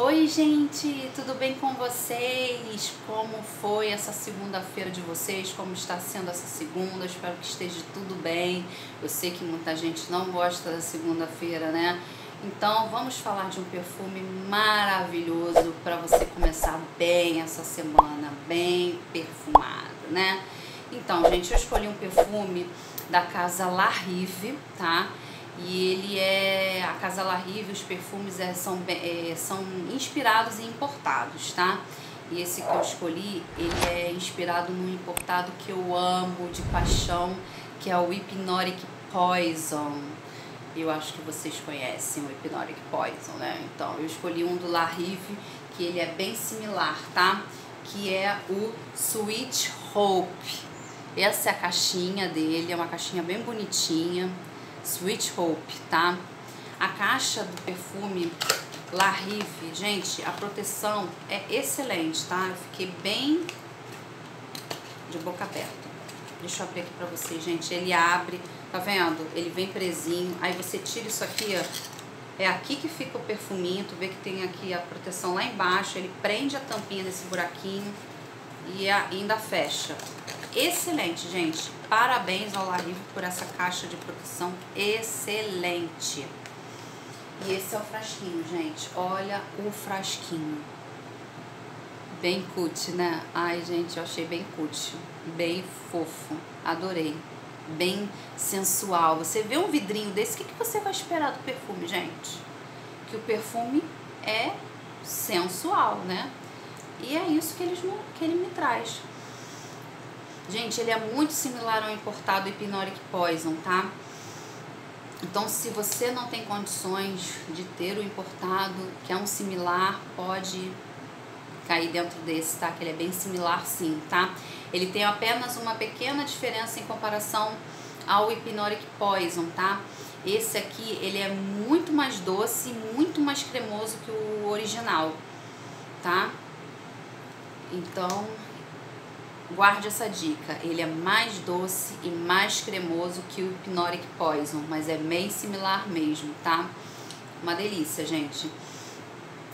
Oi, gente, tudo bem com vocês? Como foi essa segunda-feira de vocês? Como está sendo essa segunda? Espero que esteja tudo bem. Eu sei que muita gente não gosta da segunda-feira, né? Então, vamos falar de um perfume maravilhoso para você começar bem essa semana, bem perfumado, né? Então, gente, eu escolhi um perfume da casa La Rive, tá? E ele é. A Casa La Rive, os perfumes é, são, é, são inspirados em importados, tá? E esse que eu escolhi, ele é inspirado num importado que eu amo de paixão, que é o Hypnotic Poison. Eu acho que vocês conhecem o Hypnotic Poison, né? Então, eu escolhi um do La Rive, que ele é bem similar, tá? Que é o Sweet Hope. Essa é a caixinha dele, é uma caixinha bem bonitinha. Sweet Hope, tá? A caixa do perfume La Rive, gente, a proteção é excelente, tá? Eu fiquei bem de boca aberta. Deixa eu abrir aqui pra vocês, gente. Ele abre, tá vendo? Ele vem presinho. Aí você tira isso aqui, ó. É aqui que fica o perfuminho. Tu vê que tem aqui a proteção lá embaixo. Ele prende a tampinha desse buraquinho e ainda fecha. Excelente, gente. Parabéns ao Larivo por essa caixa de proteção excelente. E esse é o frasquinho, gente. Olha o frasquinho. Bem cut, né? Ai, gente, eu achei bem cut. Bem fofo. Adorei. Bem sensual. Você vê um vidrinho desse, o que, que você vai esperar do perfume, gente? Que o perfume é sensual, né? E é isso que, eles, que ele me traz. Gente, ele é muito similar ao importado Hypnotic Poison, tá? Então, se você não tem condições de ter o importado, que é um similar, pode cair dentro desse, tá? Que ele é bem similar sim, tá? Ele tem apenas uma pequena diferença em comparação ao Hypnotic Poison, tá? Esse aqui, ele é muito mais doce, muito mais cremoso que o original, tá? Então, Guarde essa dica, ele é mais doce e mais cremoso que o Hypnotic Poison, mas é bem similar mesmo, tá? Uma delícia, gente.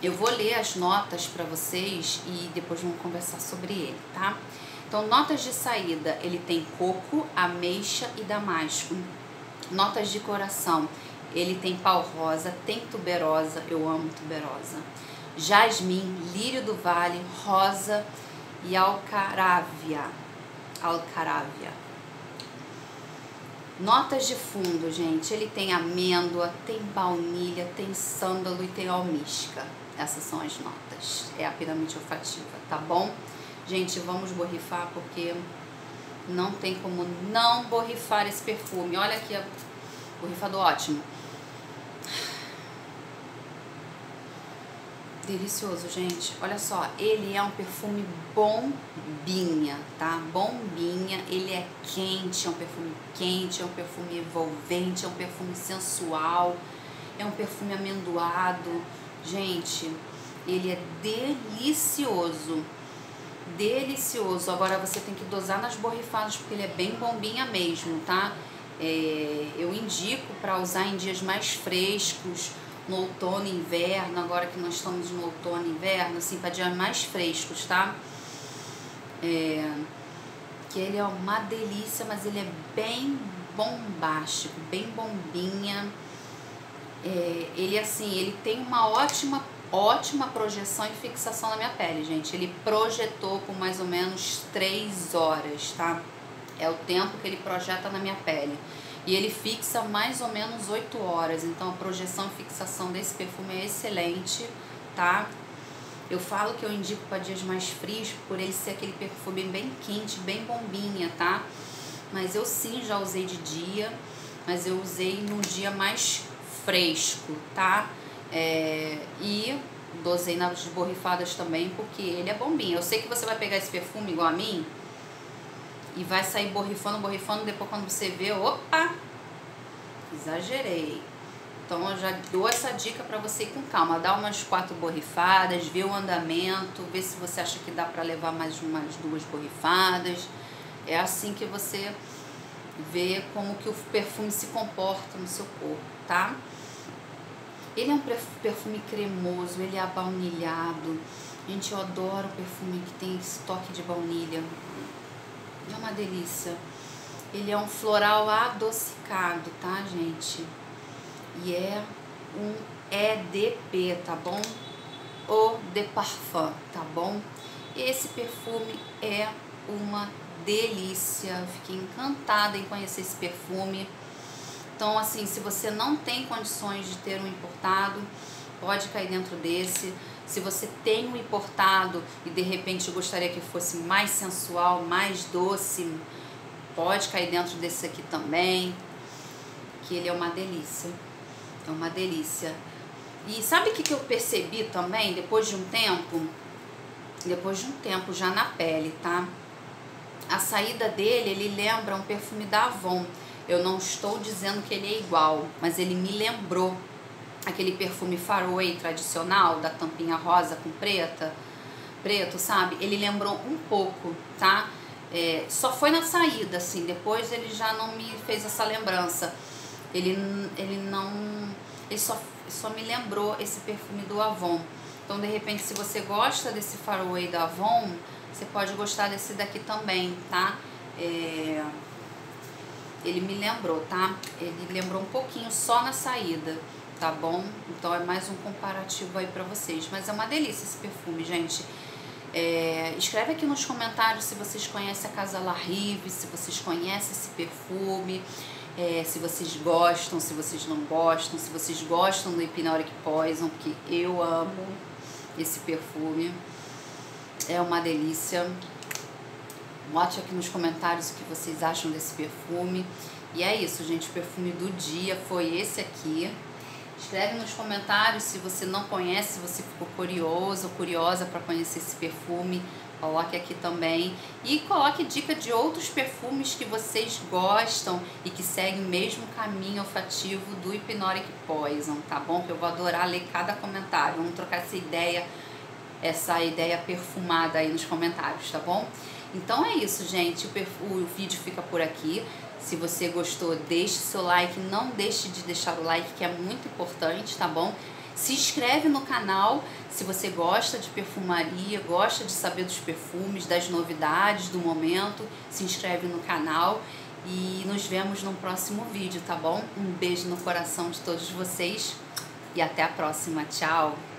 Eu vou ler as notas para vocês e depois vamos conversar sobre ele, tá? Então, notas de saída, ele tem coco, ameixa e damasco. Notas de coração, ele tem pau rosa, tem tuberosa, eu amo tuberosa. Jasmim, lírio do vale, rosa, e alcarávia. Alcarávia. Notas de fundo, gente. Ele tem amêndoa, tem baunilha, tem sândalo e tem almística. Essas são as notas. É a pirâmide olfativa, tá bom? Gente, vamos borrifar porque não tem como não borrifar esse perfume. Olha aqui, borrifador ótimo. Delicioso, gente. Olha só, ele é um perfume bombinha, tá? Bombinha, ele é quente, é um perfume quente, é um perfume envolvente, é um perfume sensual, é um perfume amendoado. Gente, ele é delicioso. Delicioso. Agora você tem que dosar nas borrifadas porque ele é bem bombinha mesmo, tá? É, eu indico para usar em dias mais frescos no outono e inverno, agora que nós estamos no outono e inverno, assim, para dias mais frescos, tá? É, que ele é uma delícia, mas ele é bem bombástico, bem bombinha. É, ele assim, ele tem uma ótima, ótima projeção e fixação na minha pele, gente. Ele projetou por mais ou menos 3 horas, tá? É o tempo que ele projeta na minha pele e ele fixa mais ou menos 8 horas. Então a projeção e fixação desse perfume é excelente, tá? Eu falo que eu indico para dias mais frios por ele ser aquele perfume bem quente, bem bombinha, tá? Mas eu sim já usei de dia, mas eu usei num dia mais fresco, tá? É, e dosei nas borrifadas também, porque ele é bombinha. Eu sei que você vai pegar esse perfume igual a mim, e vai sair borrifando, borrifando, depois quando você vê, opa, exagerei. Então eu já dou essa dica para você ir com calma, dá umas quatro borrifadas, vê o andamento, vê se você acha que dá para levar mais umas duas borrifadas. É assim que você vê como que o perfume se comporta no seu corpo, tá? Ele é um perfume cremoso, ele é abaunilhado. Gente, eu adoro perfume que tem esse toque de baunilha. Delícia. Ele é um floral adocicado, tá, gente? E é um EDP, tá bom? O de Parfum, tá bom? Esse perfume é uma delícia. Fiquei encantada em conhecer esse perfume. Então, assim, se você não tem condições de ter um importado, pode cair dentro desse. Se você tem um importado e de repente gostaria que fosse mais sensual, mais doce, pode cair dentro desse aqui também, que ele é uma delícia. É uma delícia. E sabe o que, que eu percebi também, depois de um tempo? Depois de um tempo já na pele, tá? A saída dele, ele lembra um perfume da Avon. Eu não estou dizendo que ele é igual, mas ele me lembrou aquele perfume Faraway tradicional, da tampinha rosa com preta, preto, sabe? Ele lembrou um pouco, tá? É, só foi na saída, assim, depois ele já não me fez essa lembrança. Ele, ele não. Ele só, só me lembrou esse perfume do Avon. Então, de repente, se você gosta desse Faraway da Avon, você pode gostar desse daqui também, tá? É, ele me lembrou, tá? Ele lembrou um pouquinho só na saída, tá bom? Então é mais um comparativo aí pra vocês. Mas é uma delícia esse perfume, gente. É, escreve aqui nos comentários se vocês conhecem a Casa La Rive, se vocês conhecem esse perfume, é, se vocês gostam, se vocês não gostam, se vocês gostam do Hypnotic Poison, porque eu amo esse perfume. É uma delícia. Bote aqui nos comentários o que vocês acham desse perfume. E é isso, gente. O perfume do dia foi esse aqui. Escreve nos comentários se você não conhece, se você ficou curioso ou curiosa para conhecer esse perfume. Coloque aqui também. E coloque dica de outros perfumes que vocês gostam e que seguem o mesmo caminho olfativo do Hypnotic Poison, tá bom? Que eu vou adorar ler cada comentário. Vamos trocar essa ideia, essa ideia perfumada aí nos comentários, tá bom? Então é isso, gente. O, o vídeo fica por aqui. Se você gostou, deixe seu like. Não deixe de deixar o like, que é muito importante, tá bom? Se inscreve no canal se você gosta de perfumaria, gosta de saber dos perfumes, das novidades do momento. Se inscreve no canal e nos vemos no próximo vídeo, tá bom? Um beijo no coração de todos vocês e até a próxima. Tchau!